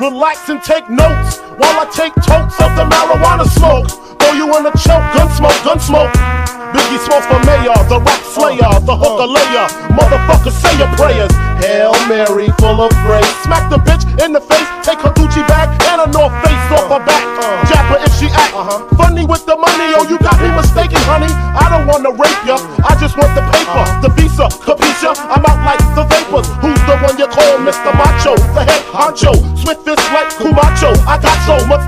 Relax and take notes while I take totes of the marijuana smoke. Throw you in a choke, gun smoke, gun smoke. Biggie Smalls for mayor, the rap slayer, the hooker layer. Motherfucker, say your prayers. Hail Mary, full of grace. Smack the bitch in the face, take her Gucci bag and a North Face off her back. Jab her if she act funny with the money. Oh, you got me mistaken, honey. I don't wanna rape ya, I just want the paper, the visa, capisha. I'm out like the vapors. Who's the one you call Mr. Macho? The head honcho, swift fist like Camacho. I got so much